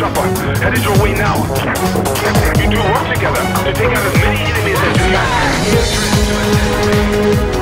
chopper, headed your way now. You two work together to take out as many enemies as you can.